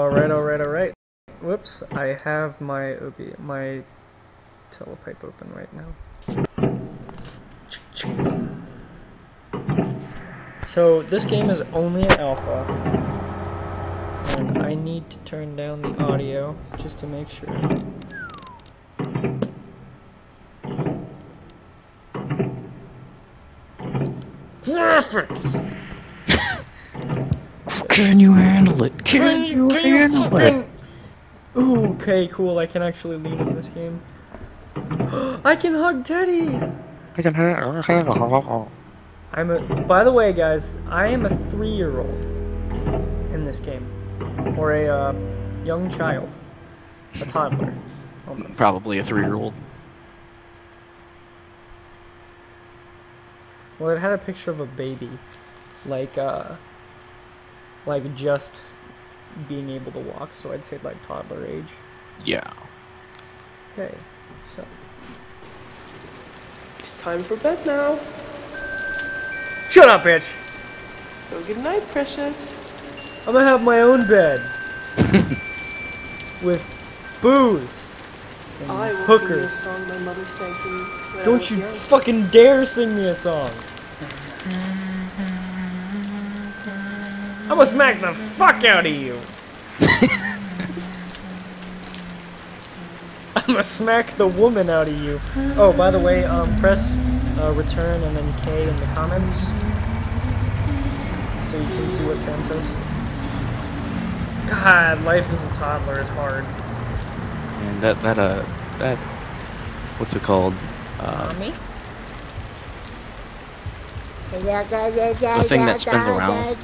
Alright, alright, alright. Whoops, I have my OB, my telepipe open right now. So, this game is only an alpha. And I need to turn down the audio just to make sure. Graphics! Can you handle it? Can, you can you handle it? Ooh, okay, cool. I can actually lean in this game. I can hug Teddy. I can handle I'm a. By the way, guys, I am a three-year-old in this game, or a uh, young child, a toddler. almost. Probably a three-year-old. Well, it had a picture of a baby, like uh, like just being able to walk. So I'd say like toddler age. Yeah. Okay, so It's time for bed now. shut up, bitch. So good night, precious. I'm gonna have my own bed with booze and I will sing you a hookers. song my mother sang to me when Don't was you young. fucking dare sing me a song. I'm gonna smack the fuck out of you. I'm gonna smack the woman out of you. Oh, by the way, um, press uh, return and then K in the comments so you can see what Sam says. God, life as a toddler is hard. And that that uh that what's it called? Uh, Mommy? the thing that spins around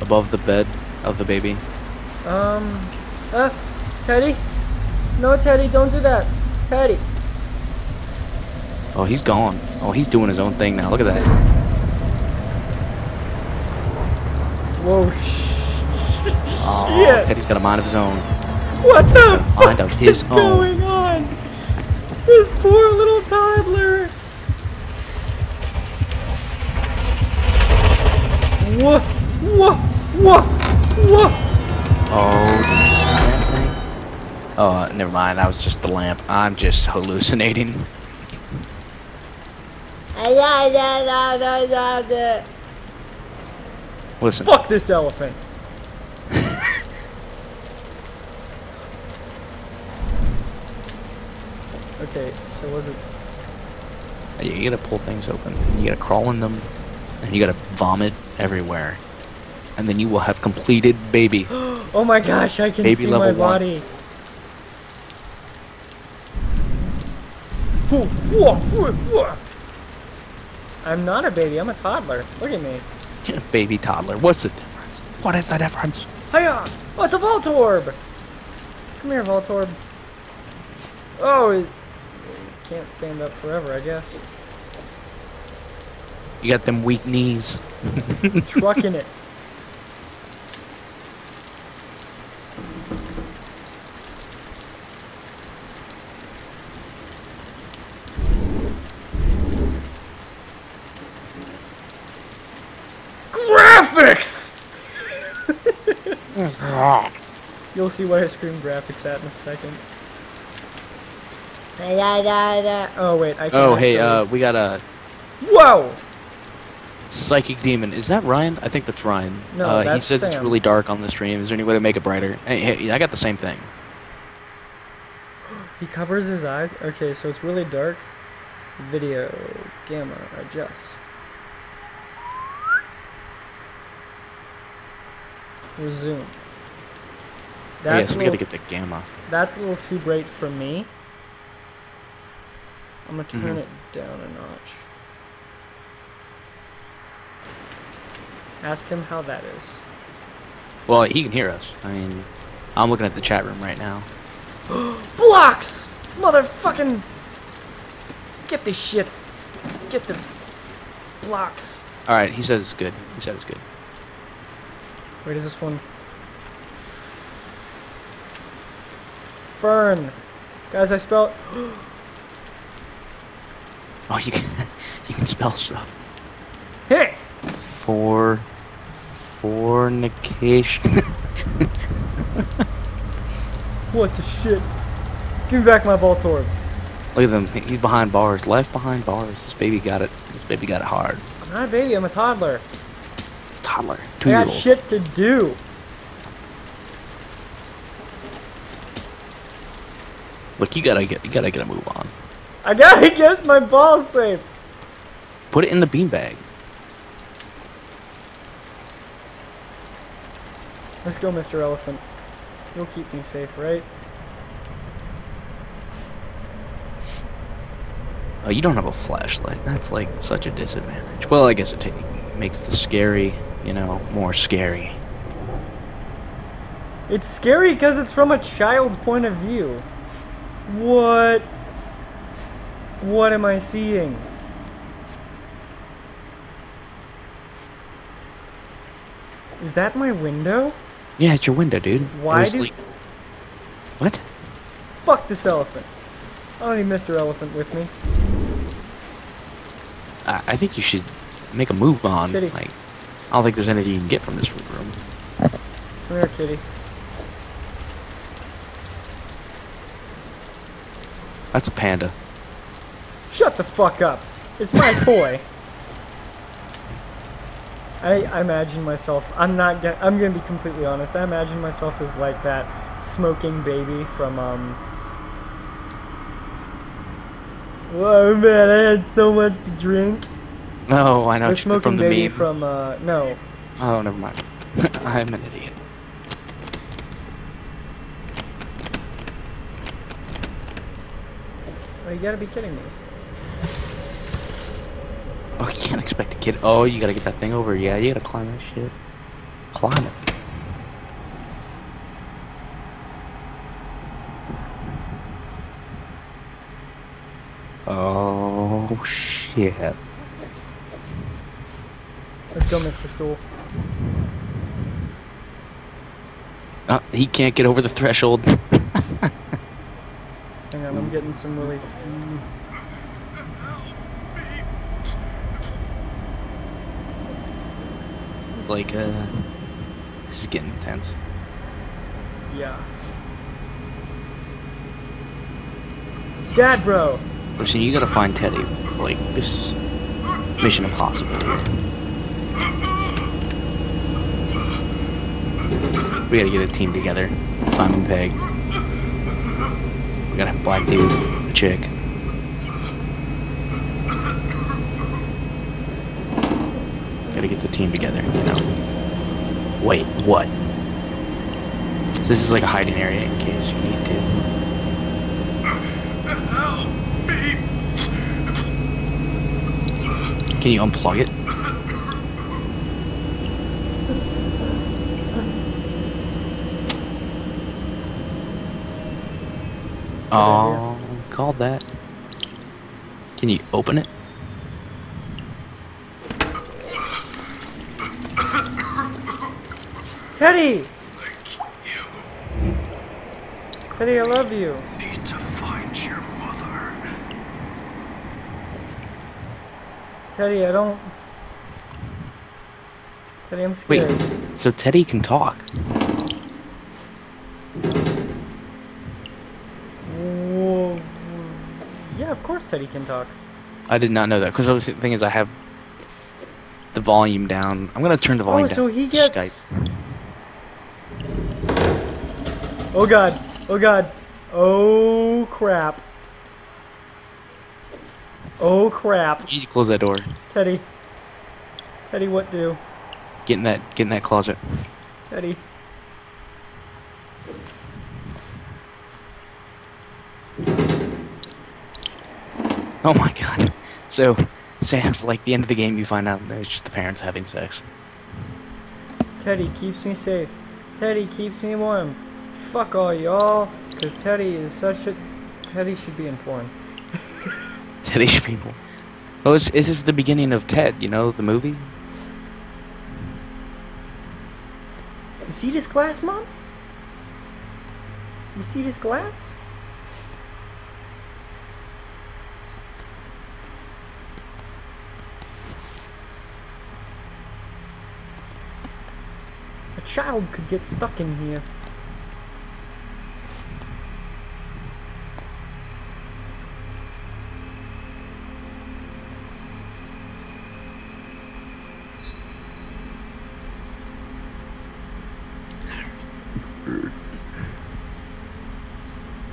above the bed of the baby. Um, uh, Teddy? No, Teddy, don't do that. Teddy. Oh, he's gone. Oh, he's doing his own thing now. Look at that. Whoa, Oh. Teddy's got a mind of his own. what the Mind fuck of his is own. going on? This poor little toddler. What? What? What? What? Oh, did you see that thing? Oh, never mind. That was just the lamp. I'm just hallucinating. Listen. Fuck this elephant. okay, so was it? You gotta pull things open. You gotta crawl in them, and you gotta vomit everywhere, and then you will have completed baby. Oh my gosh, I can Baby see my body. I'm not a baby, I'm a toddler. Look at me. baby toddler. What's the difference? What is the difference? Hiya! Oh, it's a Voltorb! Come here, Voltorb. Oh, it can't stand up forever, I guess. You got them weak knees. Trucking it. You'll see what I scream graphics at in a second. Oh wait, I can Oh, hey, uh, we got a Whoa! psychic demon. Is that Ryan? I think that's Ryan. No, uh, he that's says it's really dark on the stream. Is there any way to make it brighter? Hey, hey, I got the same thing. He covers his eyes. Okay, so it's really dark. Video gamma adjust. Resume. Oh, yes, a we got to get the gamma. that's a little too bright for me. I'm gonna turn Mhm. it down a notch. Ask him how that is. Well, he can hear us. I mean, I'm looking at the chat room right now. Blocks! Motherfucking. Get this shit. Get the blocks. All right, he says it's good. He said it's good. Where does this one? Fern. Guys, I spelled. Oh, you can you can spell stuff. Hey! Four, Fornication. What the shit? Give me back my Voltorb. Look at him. He's behind bars. Left behind bars. This baby got it. This baby got it hard. I'm not a baby, I'm a toddler. It's a toddler. I Two year got shit to do. Look, you gotta get. You gotta get a move on. I gotta get my ball safe. Put it in the beanbag. Let's go, Mr. Elephant. You'll keep me safe, right? Oh, you don't have a flashlight. That's like such a disadvantage. Well, I guess it makes the scary, you know, more scary. It's scary because it's from a child's point of view. What? What am I seeing? Is that my window? Yeah, it's your window, dude. Why did- like- What? Fuck this elephant. I don't need Mr. Elephant with me. I, I think you should make a move on. Kitty. Like, I don't think there's anything you can get from this room. Come here, kitty. That's a panda. Shut the fuck up. It's my toy. I, I imagine myself. I'm not. Gonna, I'm gonna be completely honest. I imagine myself as like that smoking baby from um. Whoa, man! I had so much to drink. No, I know. the it's smoking from the baby meme. from uh no. Oh, never mind. I'm an idiot. Oh, you gotta be kidding me. Oh, you can't expect a kid. Oh, you gotta get that thing over. Yeah, you gotta climb that shit. Climb it. Oh shit. Let's go, Mr. Stool. Uh, he can't get over the threshold. Hang on, I'm getting some relief. It's like, uh, this is getting intense. Yeah. Dad, bro. Listen, you gotta find Teddy. Like, this is mission impossible. We gotta get a team together. Simon Pegg. Gotta have black dude, a chick. Gotta get the team together, you know. Wait, what? So this is like a hiding area in case you need to. Can you unplug it? Oh, called that. Can you open it? Teddy! Teddy, I love you. Need to find your mother. Teddy, I don't. Teddy, I'm scared. Wait, scared. so Teddy can talk. Yeah, of course Teddy can talk. I did not know that because the thing is, I have the volume down. I'm gonna turn the volume oh, down. Oh, down. so he Skype. gets. Oh god. Oh god. Oh crap. Oh crap. You need to close that door. Teddy. Teddy, what do? Get in that. Get in that closet. Teddy. Oh my god. So, Sam's like the end of the game. You find out it's just the parents having sex. Teddy keeps me safe. Teddy keeps me warm. Fuck all y'all, cause Teddy is such a. Teddy should be in porn. Teddy should be. more- Oh, it's, this is the beginning of Ted. You know the movie. You see this glass, mom? You see this glass? Child could get stuck in here.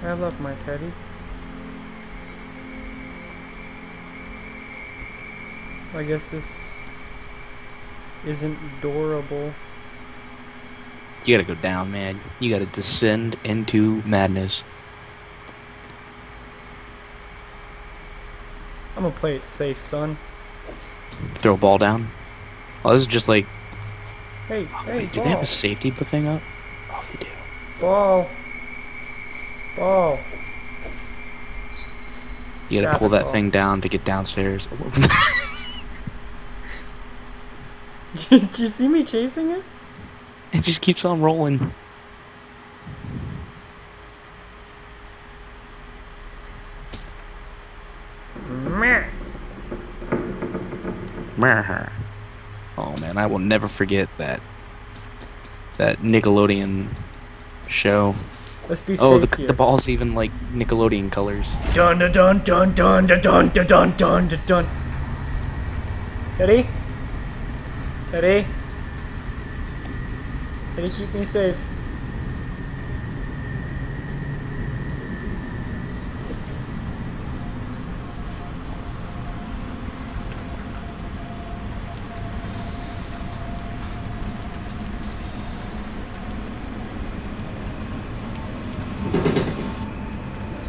I love my teddy. I guess this isn't adorable. You gotta go down, man. You gotta descend into madness. I'm gonna play it safe, son. Throw a ball down. Oh, this is just like. Hey, Oh, hey, wait, do they have a safety thing up? Oh, they do. ball. Ball. You gotta Stop pull that ball. thing down to get downstairs. Did you see me chasing it? it just keeps on rolling. Meh. Meh. Oh man, I will never forget that that Nickelodeon show. Let's be Oh, safe the, here. the ball's even like Nickelodeon colors. Dun dun dun dun dun dun dun dun dun dun dun dun. Teddy? Teddy? Teddy, keep me safe.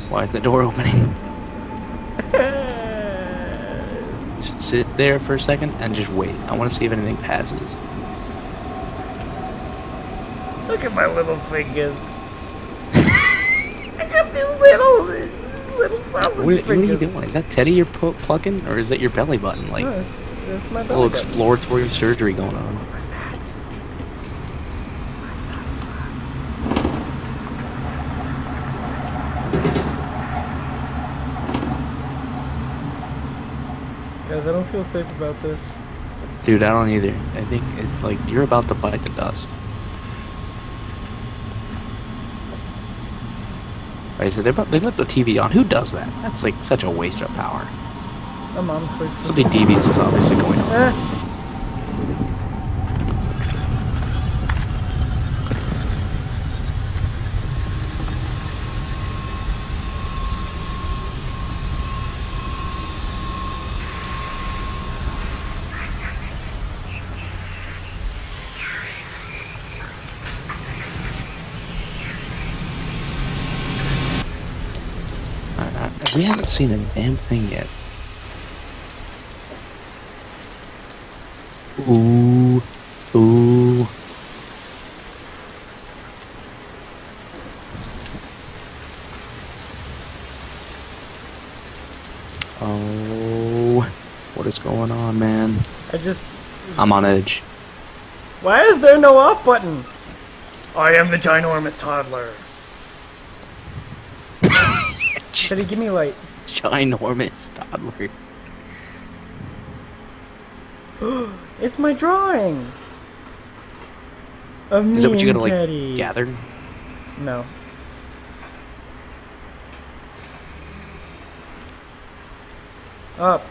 Why is the door opening? Just sit there for a second and just wait. I want to see if anything passes. Look at my little fingers. I got these little, little sausage What, what are you doing? Is that Teddy you're pu- plucking, or is that your belly button? Like No, it's, it's my little button. exploratory surgery going on. What's that? Guys, I don't feel safe about this. Dude, I don't either. I think it's like you're about to bite the dust. Right, they they left the TV on. Who does that? That's like such a waste of power. My mom's sleeping. Something devious is obviously going on. Eh. Uh, we haven't seen a damn thing yet. Ooh, ooh. Oh, what is going on, man? I just. I'm on edge. Why is there no off button? I am the ginormous toddler. Teddy, give me light. Ginormous toddler. It's my drawing. Of Is that what you gotta like Teddy. gather? No. Up.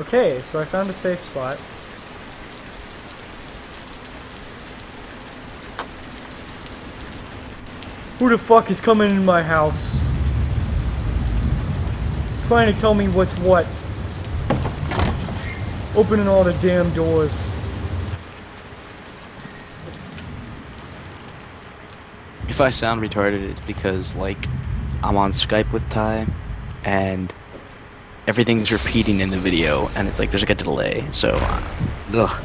Okay, so I found a safe spot. Who the fuck is coming in my house? Trying to tell me what's what. Opening all the damn doors. If I sound retarded, it's because like I'm on Skype with Ty, and everything's repeating in the video, and it's like there's like a delay. So, uh, ugh.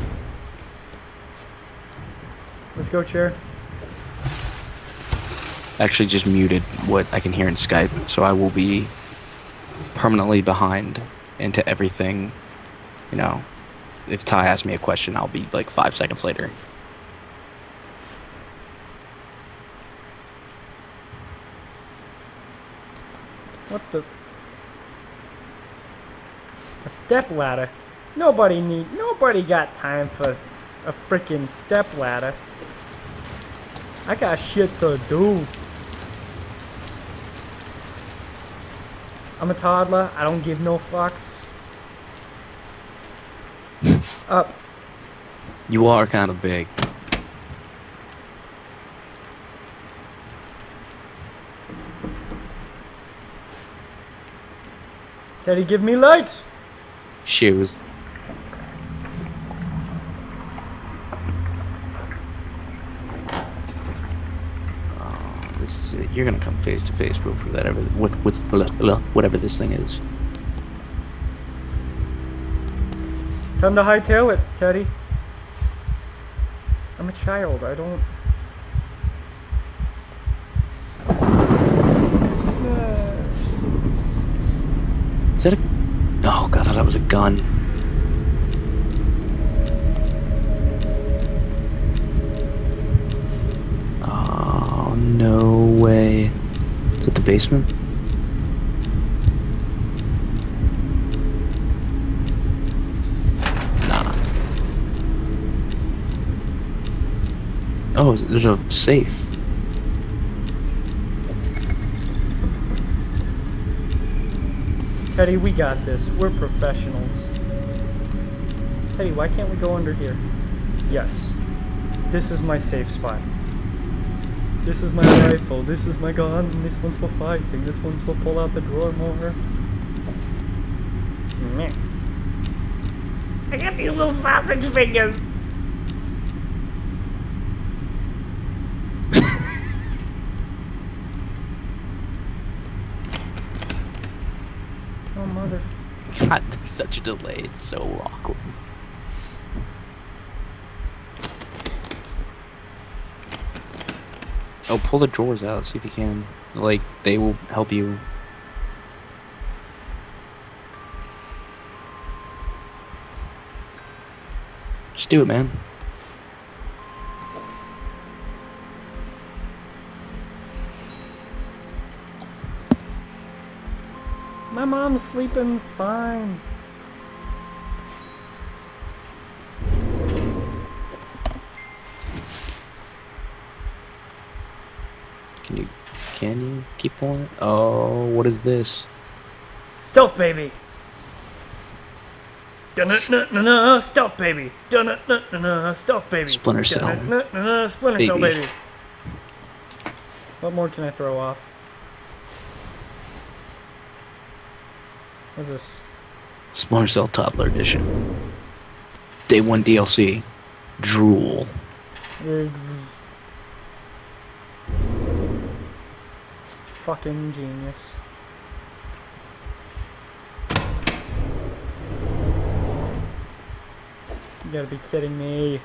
Let's go, chair. Actually, just muted what I can hear in Skype, so I will be permanently behind into everything. You know, if Ty asks me a question, I'll be like five seconds later. What the? A step ladder. Nobody need. Nobody got time for a freaking step ladder. I got shit to do. I'm a toddler. I don't give no fucks. Up. You are kind of big. Teddy, give me light. Shoes. Is it. You're gonna come face to face with whatever with with blah, blah, whatever this thing is. Time to hightail it, Teddy. I'm a child. I don't. Is that a? Oh god, I thought that was a gun. No way! Is it the basement? Nah. Oh, there's a safe. Teddy, we got this. We're professionals. Teddy, why can't we go under here? Yes. This is my safe spot. This is my rifle. This is my gun. This one's for fighting. This one's for pull out the drawer more. Meh. I got these little sausage fingers. oh, mother. God, there's such a delay. It's so awkward. Oh, pull the drawers out. See if you can. Like, they will help you. Just do it, man. My mom's sleeping fine. Can you? Can you keep on? it? Oh, what is this? Stealth baby. Dun-dun-dun-dun-dun, Stealth baby. Dun-dun-dun-dun-dun, Stealth baby. Splinter Cell. Dun-dun-dun-dun, Splinter Cell Baby. baby. What more can I throw off? What's this? Splinter Cell Toddler Edition. Day one DLC. Drool. Fucking genius. You gotta be kidding me.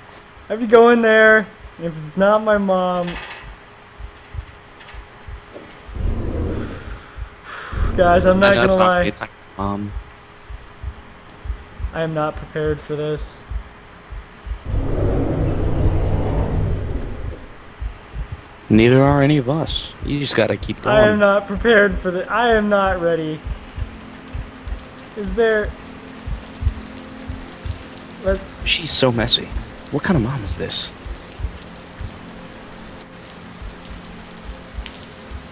I have to go in there. If it's not my mom. Guys, I'm not No, gonna lie. It's like, um, I am not prepared for this. Neither are any of us. You just gotta keep going. I am not prepared for the. I am not ready. Is there? Let's. She's so messy. What kind of mom is this?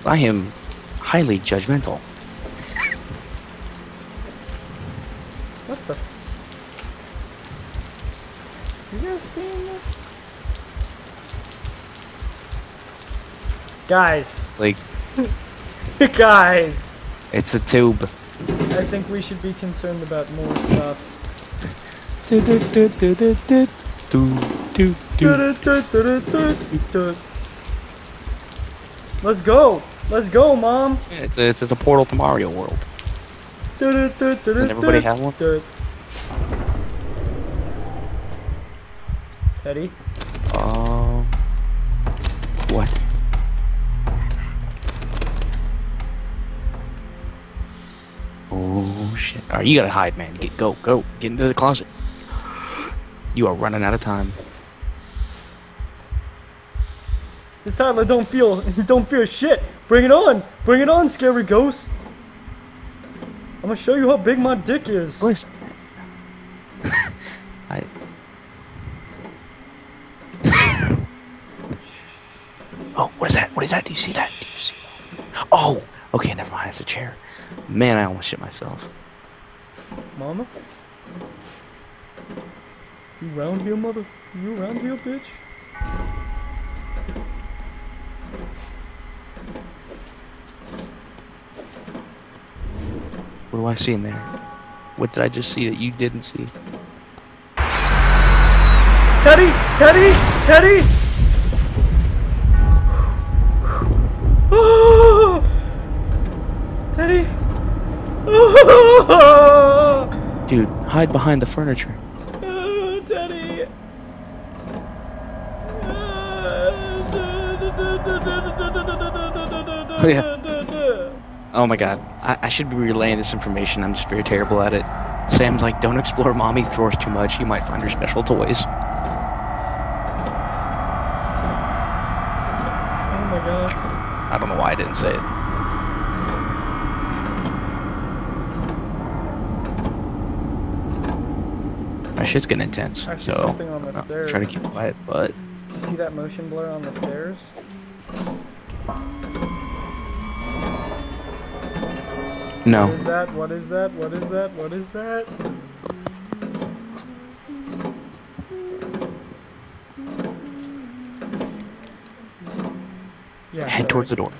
I am highly judgmental. What the? F- you guys seeing this? Guys, It's like guys. it's a tube. I think we should be concerned about more stuff. Do, do, do, do, do, do, do, do, do. Let's go. Let's go, mom. Yeah, It's a, it's a portal to Mario World. Doesn't everybody have one? Teddy, All right, you gotta hide, man. Get go, go, get into the closet. You are running out of time. This Tyler don't feel don't fear shit. Bring it on, bring it on, scary ghost. I'm gonna show you how big my dick is. Please. I. oh, what is that? What is that? Do you see that? Do you see? That? Oh, okay. Never mind. It's a chair. Man, I almost shit myself. Mama? You round here, mother? You around here, bitch? What do I see in there? What did I just see that you didn't see? Teddy! Teddy! Teddy! Teddy! Dude, hide behind the furniture. Teddy! Oh, yeah. Oh my god. I, I should be relaying this information. I'm just very terrible at it. Sam's like, don't explore mommy's drawers too much. You might find her special toys. Oh my god. I don't know why I didn't say it. My shit's getting intense, I see so something on the I'm stairs. trying to keep quiet, but Did you see that motion blur on the stairs? no. What is that? What is that? What is that? What is that? Yeah. Head towards the door.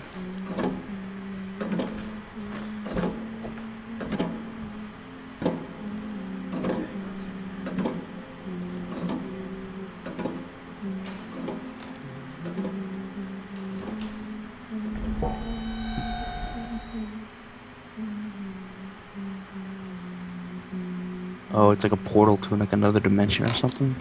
It's like a portal to like another dimension or something.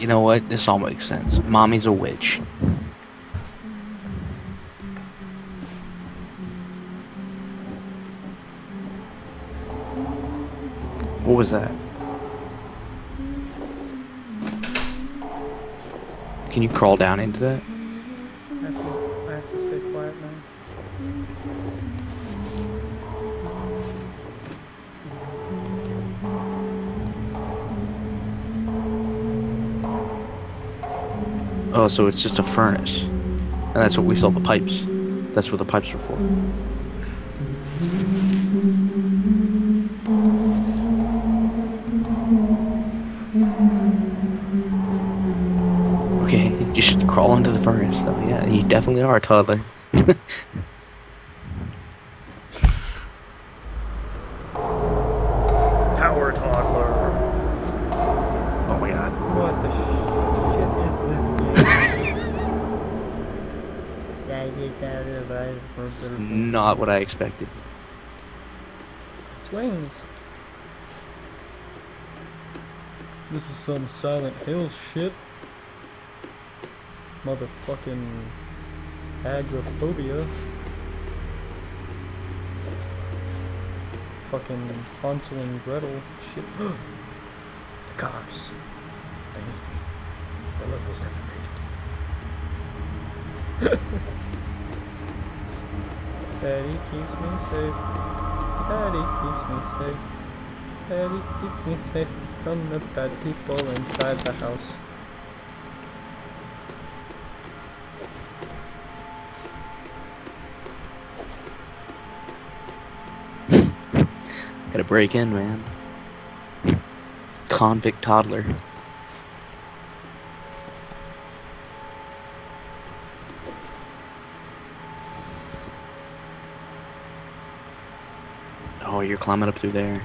You know what? This all makes sense. Mommy's a witch. What was that? Can you crawl down into that? So it's just a furnace. And that's what we saw the pipes. That's what the pipes are for. Okay, you should crawl into the furnace, though. Yeah, you definitely are a toddler. Power toddler. Oh my god. What the shit is this This is not what I expected. Swings. This is some Silent Hill shit. Motherfucking agoraphobia. Fucking Hansel and Gretel shit. the cops. They need me. The locals haven't raided. Daddy keeps me safe. Daddy keeps me safe. Daddy keeps me safe from the bad people inside the house. Gotta break in, man. Convict toddler. Oh, you're climbing up through there.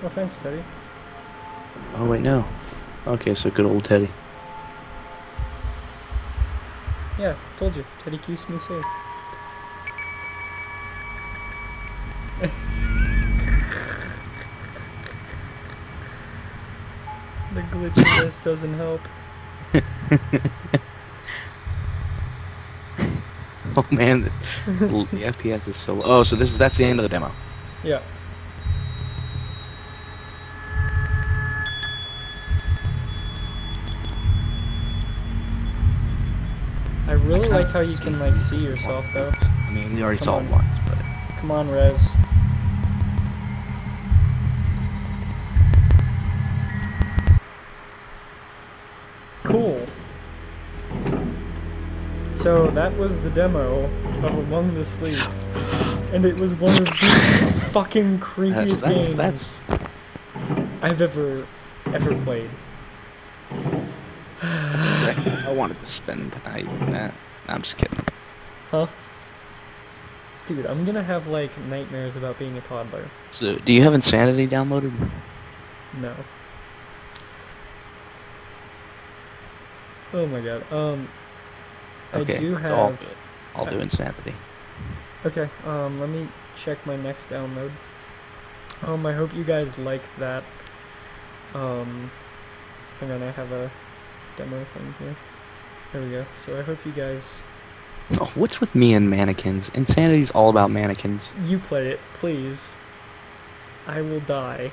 Well, thanks, Teddy. Oh, wait, no. Okay, so good old Teddy. Yeah, told you. Teddy keeps me safe. the glitchiness doesn't help. oh man, the, FPS is so. Low. Oh, so this is that's the end of the demo. Yeah. I really like how you can like see yourself though. I mean, we already Come saw on. it once, but Come on, Rez. So that was the demo of Among the Sleep, and it was one of the fucking creepiest that's that's, games that's I've ever ever played. I wanted to spend tonight. Nah, I'm just kidding. Huh? Dude, I'm gonna have like nightmares about being a toddler. So, do you have Insanity downloaded? No. Oh my god. Um Okay, I do so I'll have do it. I'll do Insanity. Okay, um let me check my next download. Um I hope you guys like that. Um hang on, I have a demo thing here. There we go. So I hope you guys Oh, what's with me and mannequins? Insanity's all about mannequins. you play it, please. I will die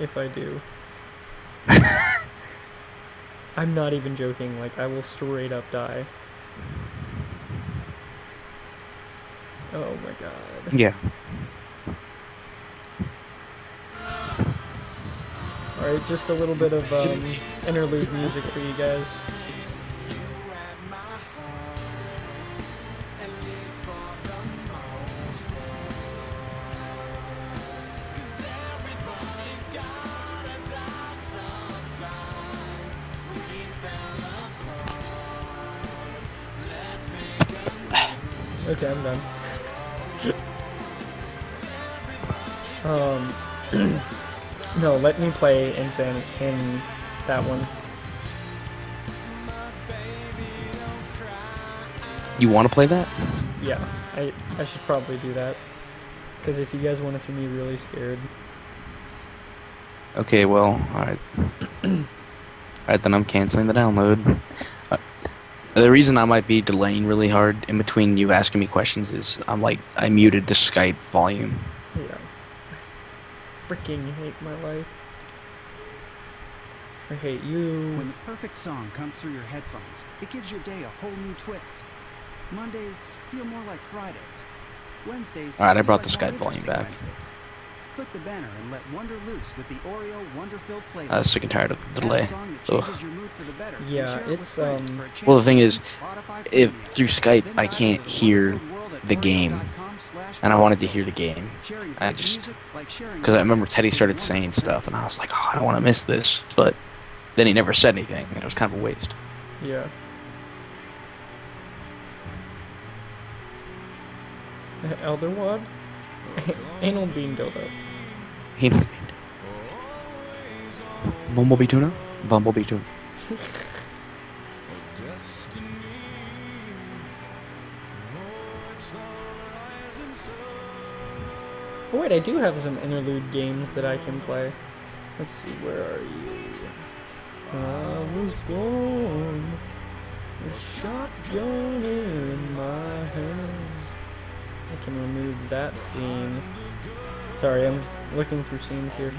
if I do. I'm not even joking, like I will straight up die. Oh my god. Yeah. Alright, just a little bit of um, interlude music for you guys. Me play Insane in that one. You want to play that? Yeah, I I should probably do that. Because if you guys want to see me really scared, Okay, well, alright. alright, then I'm canceling the download. Uh, the reason I might be delaying really hard in between you asking me questions is I'm like, I muted the Skype volume. yeah, I freaking hate my life. I hate you. When the perfect song comes through your headphones, it gives your day a whole new twist. Mondays feel more like Fridays. Wednesdays. All right, I feel brought the Skype volume back. Wednesdays. Click the banner and let wonder loose with the Oreo Wonder-filled playlist. I was sick and tired of the delay. Ugh. changes your mood for the better and Yeah, share it with it's, um, for a chance Well, the thing is, if through Skype I can't hear wonderful world at the game, and I wanted to hear the game. I just- like sharing Because I remember Teddy started saying stuff, and I was like, oh, I don't want to miss this. But then he never said anything, and it was kind of a waste. Yeah. Elder Wad? Anal bean dildo. He. Bumblebee tuna? Bumblebee tuna. Oh wait, I do have some interlude games that I can play. Let's see, where are you? I was born with shotgun in my hand. I can remove that scene. Sorry, I'm looking through scenes here.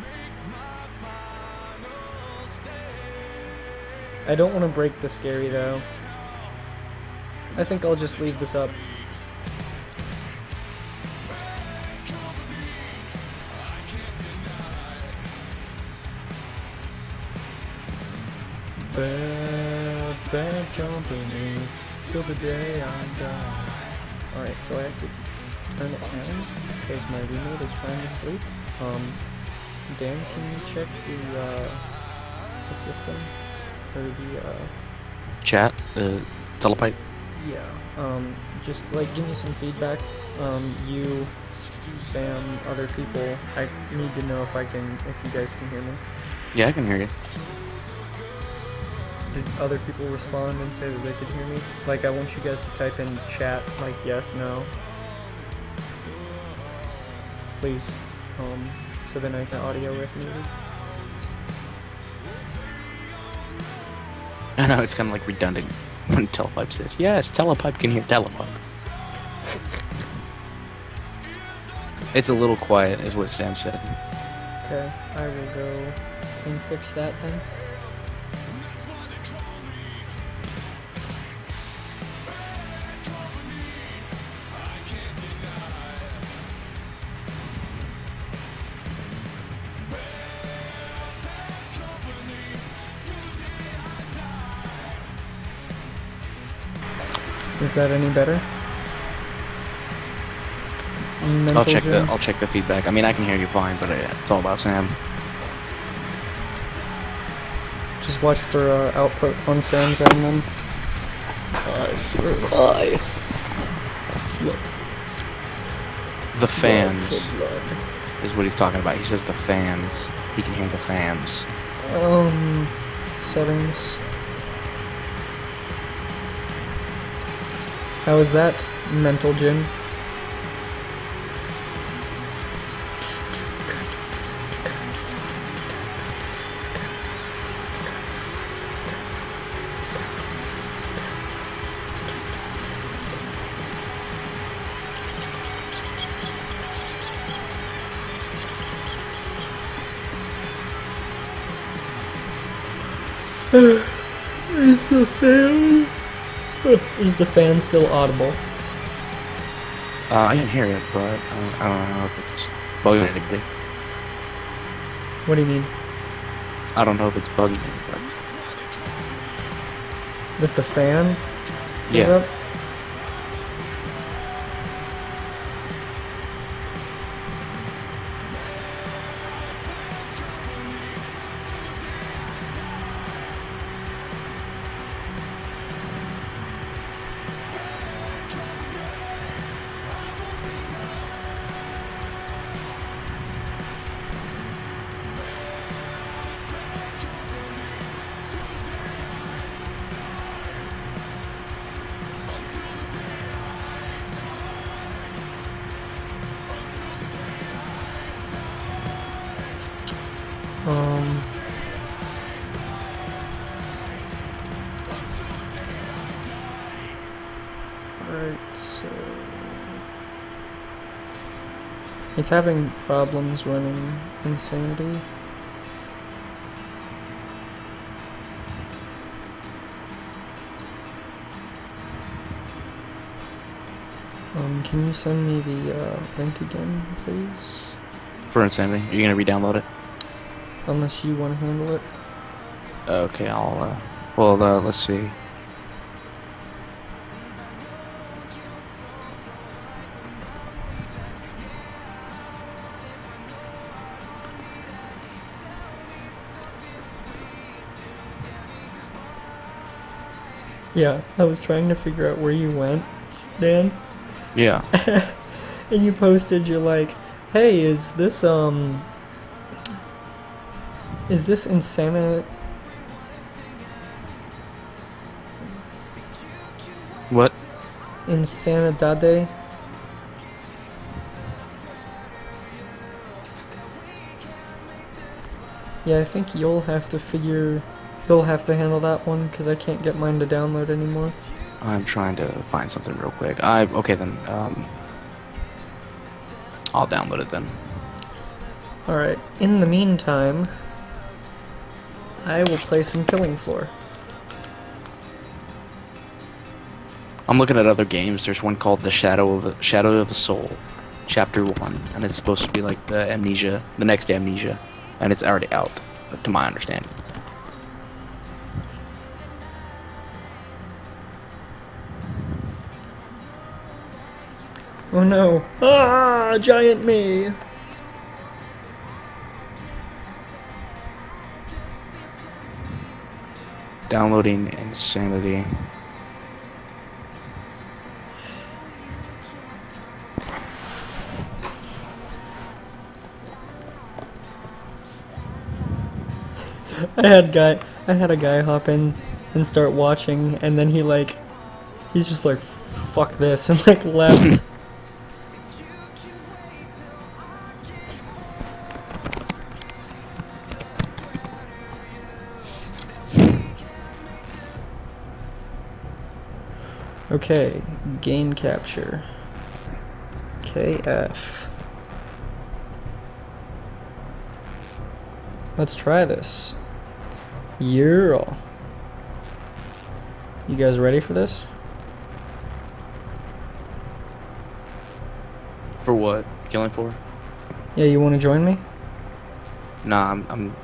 I don't want to break the scary though. I think I'll just leave this up. Bad, bad company till the day I die. Alright, so I have to turn it down because my roommate is trying to sleep. Um, Dan, can you check the, uh, the system? Or the, uh, Chat, the telepipe. yeah, um, just like give me some feedback. Um, you, Sam, other people, I need to know if I can, if you guys can hear me. Yeah, I can hear you. Did other people respond and say that they could hear me? Like, I want you guys to type in chat, like yes, no. Please. Um, so then I can audio if me. I know it's kind of like redundant when Telepipe says, "Yes, Telepipe can hear Telepipe." It's a little quiet, is what Sam said. Okay, I will go and fix that then. Is that any better? Mental I'll check the? I'll check the feedback. I mean, I can hear you fine, but uh, it's all about Sam. Just watch for uh, output on Sam's end then. Eye for eye. The fans Blood for blood. is what he's talking about. He says the fans. He can hear the fans. Um, settings. How is that, mental gym? Is the fan still audible? Uh, I can hear it, but uh, I don't know if it's bugging anybody. What do you mean? I don't know if it's bugging anybody. That the fan is Yeah. up? It's having problems running Insanity. Um, can you send me the uh, link again, please? For Insanity, Are you're gonna re-download it? Unless you want to handle it. Okay, I'll. Uh, well, uh, let's see. Yeah, I was trying to figure out where you went, Dan. Yeah. and you posted, you're like, hey, is this, um. Is this Insana. What? Insanidade? Yeah, I think you'll have to figure. You'll have to handle that one because I can't get mine to download anymore. I'm trying to find something real quick. I okay then. Um, I'll download it then. Alright, in the meantime, I will play some Killing Floor. I'm looking at other games. There's one called The Shadow of the Shadow of the Soul, Chapter One, and it's supposed to be like the Amnesia, the next Amnesia, and it's already out, to my understanding. Oh no. Ah, giant me! Downloading Insanity. I had guy I had a guy hop in and start watching and then he like he's just like fuck this and like left. Okay, game capture. KF. Let's try this. Yeah. You guys ready for this? For what? Killing for? Yeah, you want to join me? Nah, I'm, I'm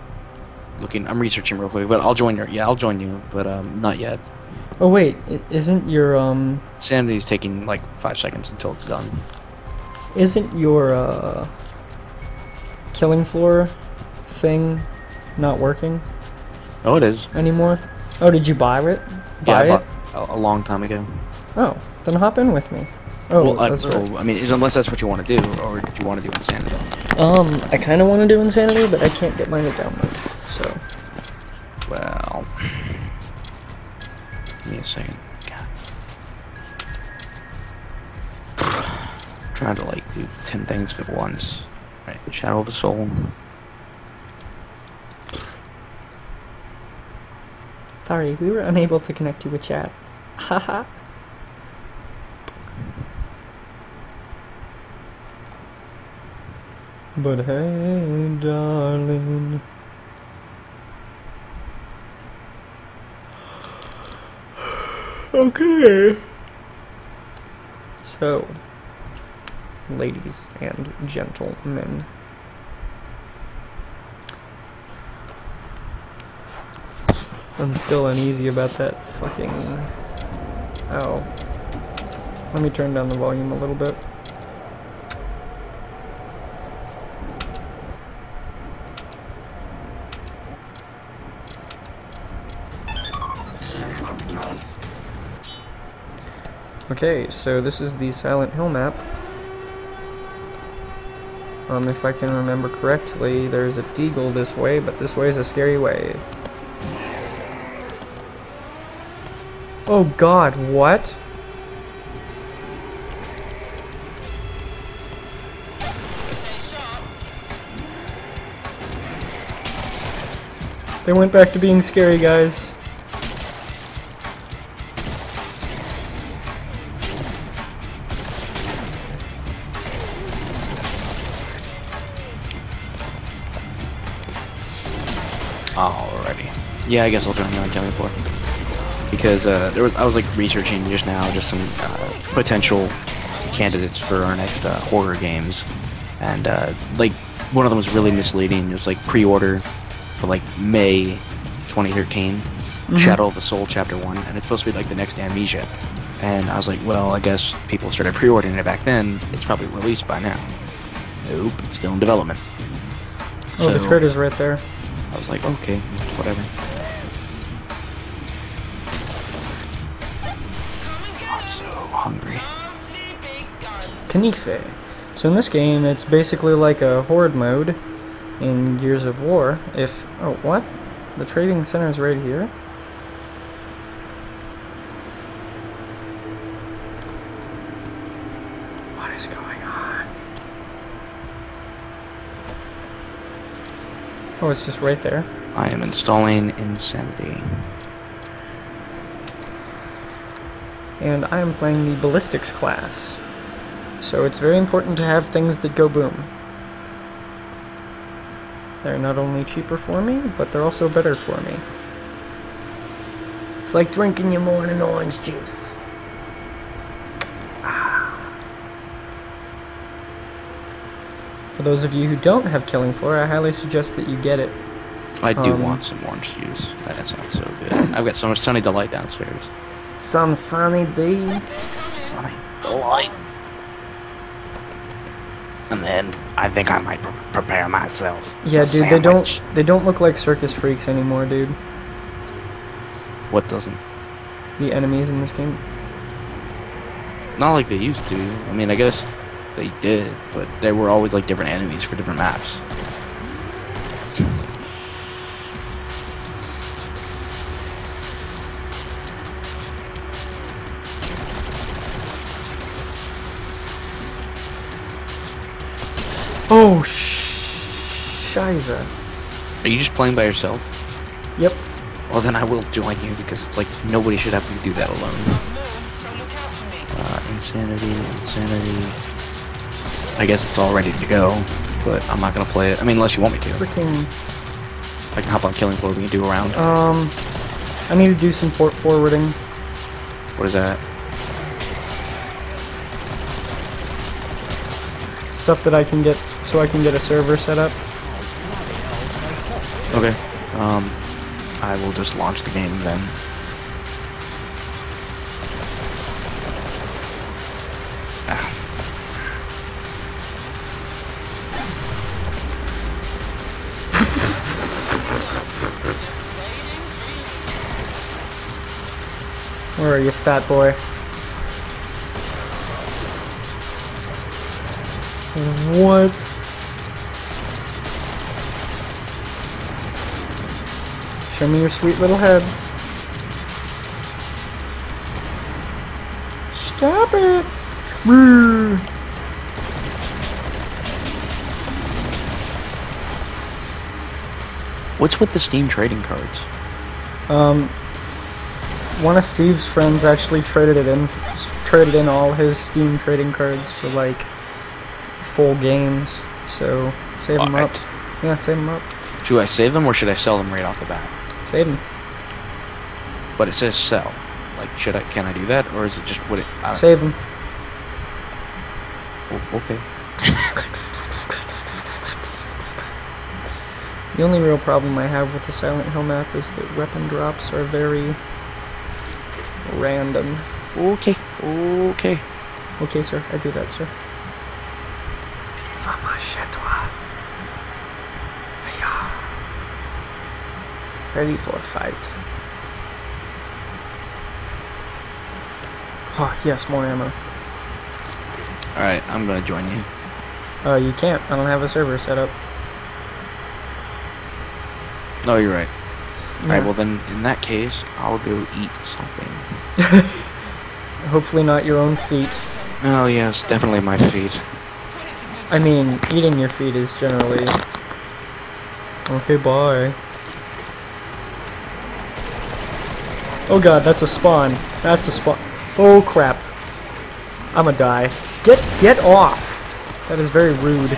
looking. I'm researching real quick, but I'll join you. Yeah, I'll join you, but um, not yet. Oh wait, isn't your um, Sanity's taking like five seconds until it's done. isn't your uh, killing floor thing not working Oh, it is. anymore? Oh, did you buy it? Yeah, Buy I it? a, a long time ago. Oh, then hop in with me. Oh, well, I, that's right. well, I mean, unless that's what you want to do, or do you want to do insanity? Um, I kind of want to do insanity, but I can't get mine to download. So, a second. God. Trying to like do ten things at once. Right, Shadow of the Soul. sorry, we were unable to connect you with chat. Haha. but hey, darling. Okay. So, ladies and gentlemen. I'm still uneasy about that fucking. Ow. Let me turn down the volume a little bit. Okay, so this is the Silent Hill map. Um, if I can remember correctly, there's a deagle this way, but this way is a scary way. Oh god, what? They went back to being scary, guys. Yeah, I guess I'll join you on Killing Floor. Because uh, there was I was like researching just now just some uh, potential candidates for our next uh, horror games, and uh, like one of them was really misleading. It was like pre-order for like May 2013, Shadow of the Soul Chapter One, and it's supposed to be like the next Amnesia. And I was like, well, I guess people started pre-ordering it back then. It's probably released by now. Nope, it's still in development. Oh, the So- traitor's right there. I was like, okay, whatever. Kanife. So in this game, it's basically like a horde mode in Gears of War. If oh what, the trading center is right here. What is going on? Oh, it's just right there. I am installing Insanity. and I am playing the ballistics class. So it's very important to have things that go boom. They're not only cheaper for me, but they're also better for me. It's like drinking your morning orange juice. Ah. For those of you who don't have Killing Floor, I highly suggest that you get it. I do Um, want some orange juice. That sounds so good. I've got some Sunny Delight downstairs. Some sunny day. Sunny Delight. And then I think I might pre- prepare myself. Yeah, a dude, they don't they don't look like circus freaks anymore, dude. What doesn't? The enemies in this game. Not like they used to. I mean, I guess they did, but they were always like different enemies for different maps. Oh, Are you just playing by yourself? Yep. Well, then I will join you because it's like nobody should have to do that alone. Uh, insanity, insanity. I guess it's all ready to go, but I'm not gonna play it. I mean, unless you want me to. Freaking. I can hop on killing floor. We can do a round. Um, I need to do some port forwarding. What is that? Stuff that I can get so I can get a server set up. Okay. Um, I will just launch the game then. Ah. Where are you, fat boy? What? Show me your sweet little head. Stop it! Brrr. What's with the Steam trading cards? Um, one of Steve's friends actually traded it in, traded in all his Steam trading cards for like full games. So save them up. Yeah, save them up. Should I save them or should I sell them right off the bat? Save them. But it says sell. Like, should I? Can I do that, or is it just what it? I don't Save them. Oh, okay. The only real problem I have with the Silent Hill map is that weapon drops are very random. Okay. Okay. Okay, sir. I do that, sir. Ready for a fight. Oh, yes, more ammo. All right. I'm gonna join you. Uh, you can't. I don't have a server set up. No, you're right. All right. Well, then, in that case, I'll go eat something. Hopefully not your own feet. Oh yes, definitely my feet. I mean, eating your feet is generally... Okay, bye. Oh god, that's a spawn. That's a spawn. Oh crap. I'ma die. Get, get off! That is very rude.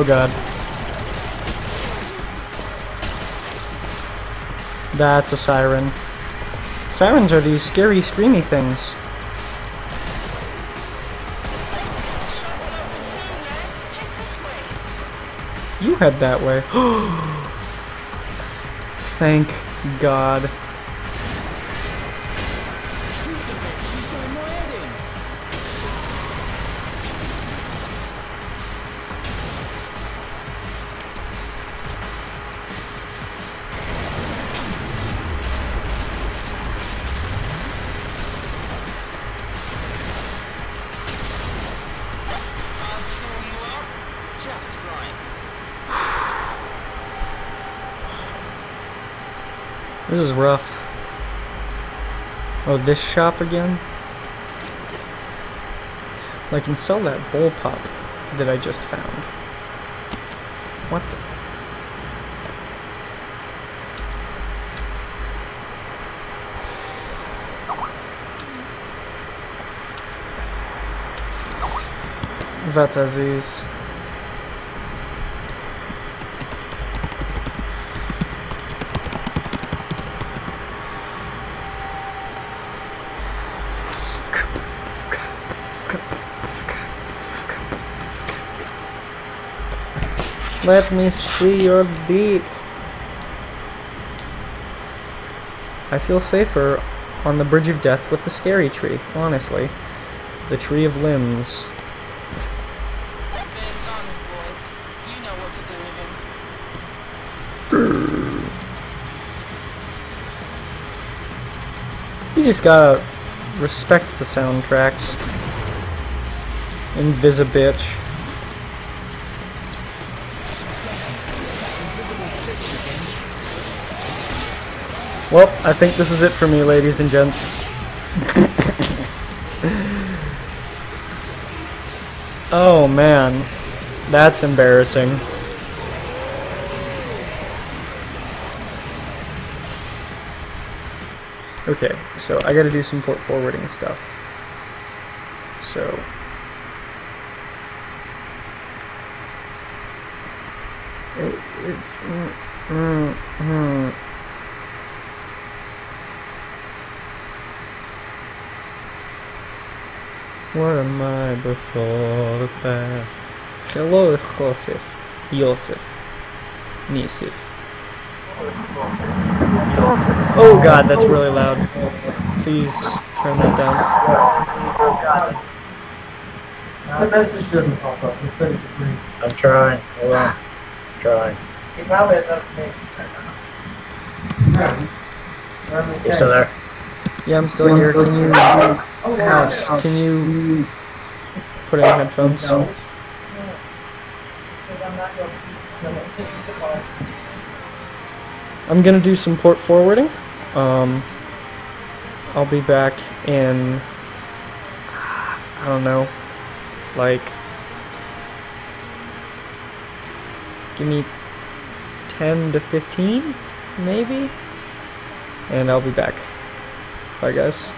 Oh god. That's a siren. Sirens are these scary, screamy things. You head that way. Thank God. This is rough. Oh, this shop again? I can sell that bullpup that I just found. What the? Vet Let me see your dick. I feel safer on the bridge of death with the scary tree, honestly. The tree of limbs. You just gotta Respect the soundtracks. Invisibitch. Well, I think this is it for me, ladies and gents. oh man, that's embarrassing. Okay, so I gotta do some port forwarding stuff. So. It, it's. Mm, mm, mm. What am I before the past? Hello, Joseph. Yosef. Nisif. Oh god, that's really loud. Please turn that down. The message doesn't pop up. It says green. I'm trying. Hold on. Trying. You probably have notifications turned on. We're on this You still there? Yeah, I'm still here. Can you. Ouch. Can you. Put in headphones? I'm gonna do some port forwarding. Um, I'll be back in. I don't know. Like. Give me 10 to 15, maybe? And I'll be back. Bye, guys.